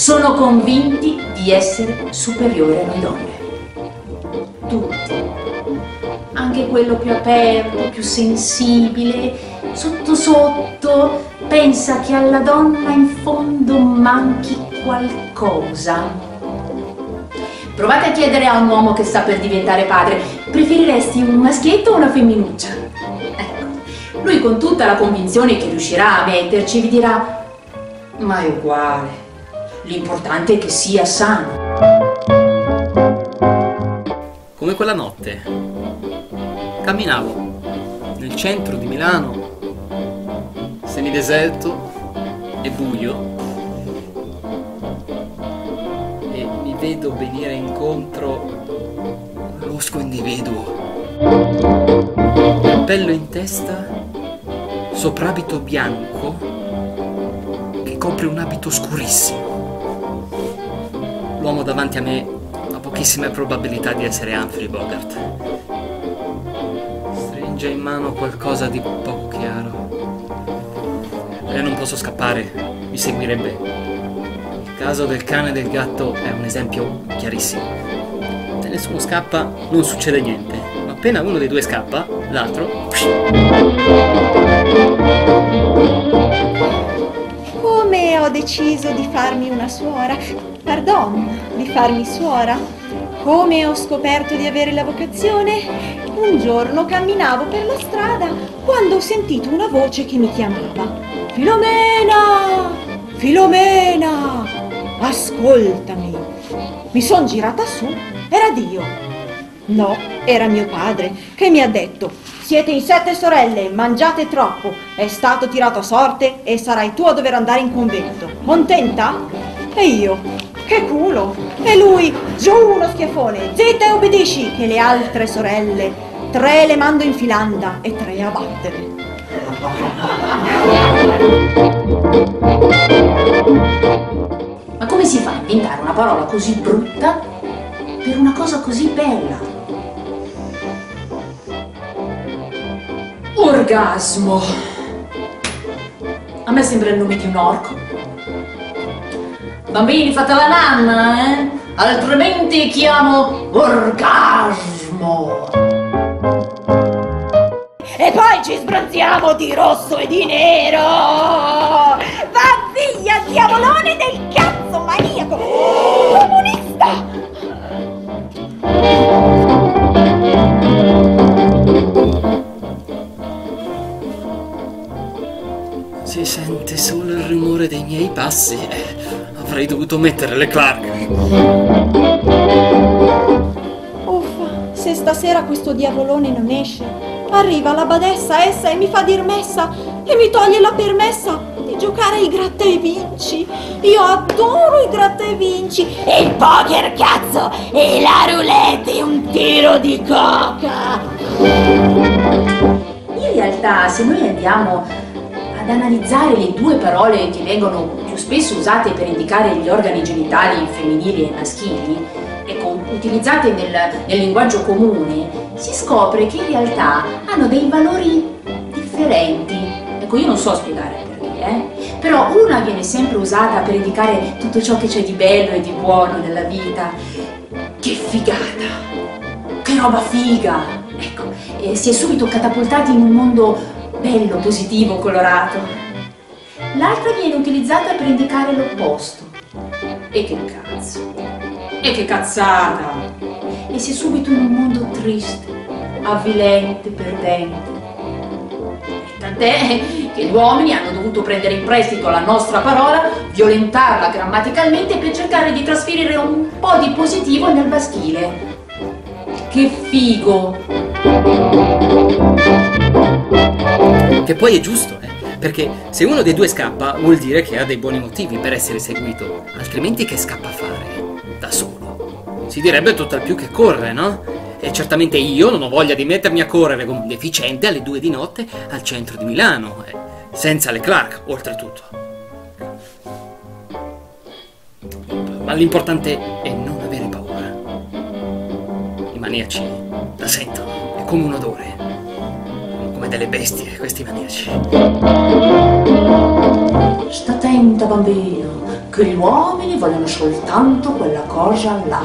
sono convinti di essere superiori a noi donne. Tutti. Anche quello più aperto, più sensibile, sotto sotto, pensa che alla donna in fondo manchi qualcosa. Provate a chiedere a un uomo che sta per diventare padre, preferiresti un maschietto o una femminuccia? Ecco, lui con tutta la convinzione che riuscirà a metterci vi dirà, ma è uguale, l'importante è che sia sano. Come quella notte, camminavo nel centro di Milano, semideserto e buio, e mi vedo venire incontro l'osco individuo. Cappello in testa, soprabito bianco che copre un abito scurissimo. L'uomo davanti a me ha pochissime probabilità di essere Humphrey Bogart. Stringe in mano qualcosa di poco chiaro. E non posso scappare, mi seguirebbe. Il caso del cane e del gatto è un esempio chiarissimo. Se nessuno scappa, non succede niente. Ma appena uno dei due scappa, l'altro... Ho deciso di farmi una suora, pardon, di farmi suora? Come ho scoperto di avere la vocazione? Un giorno camminavo per la strada quando ho sentito una voce che mi chiamava. Filomena! Filomena! Ascoltami! Mi son girata su, era Dio. No, era mio padre che mi ha detto: Siete in sette sorelle, mangiate troppo, è stato tirato a sorte e sarai tu a dover andare in convento. Contenta? E io? Che culo! E lui, giù uno schiaffone, zitta e obbedisci, che le altre sorelle, tre le mando in filanda e tre a battere. Ma come si fa a inventare una parola così brutta per una cosa così bella? Orgasmo. A me sembra il nome di un orco. Bambini, fate la nanna, eh? Altrimenti chiamo orgasmo. E poi ci sbronziamo di rosso e di nero! Va via, diavolone del cazzo maniaco! Comunista! Miei passi. Avrei dovuto mettere le Clark. Uffa, se stasera questo diavolone non esce, arriva la badessa essa e mi fa dir messa e mi toglie la permessa di giocare ai gratta e vinci. Io adoro i gratta e vinci. E il poker, cazzo! E la roulette e un tiro di coca! In realtà, se noi andiamo ad analizzare le due parole che vengono più spesso usate per indicare gli organi genitali femminili e maschili, ecco, utilizzate nel, nel linguaggio comune, si scopre che in realtà hanno dei valori differenti. Ecco, io non so spiegare perché, eh? però una viene sempre usata per indicare tutto ciò che c'è di bello e di buono nella vita. Che figata! Che roba figa! Ecco, e si è subito catapultati in un mondo bello, positivo, colorato. L'altra viene utilizzata per indicare l'opposto. E che cazzo! E che cazzata! E si è subito in un mondo triste, avvilente, perdente. Tant'è che gli uomini hanno dovuto prendere in prestito la nostra parola, violentarla grammaticalmente per cercare di trasferire un po' di positivo nel maschile. Che figo! Che poi è giusto, eh? Perché se uno dei due scappa vuol dire che ha dei buoni motivi per essere seguito, altrimenti che scappa a fare? Da solo. Si direbbe tutt'al più che corre, no? E certamente io non ho voglia di mettermi a correre come un deficiente alle due di notte al centro di Milano, eh, senza le Clark, oltretutto. Ma l'importante è non avere paura. I maniaci la sentono, è come un odore. Delle bestie questi maniaci. Sta attenta, bambino, che gli uomini vogliono soltanto quella cosa là.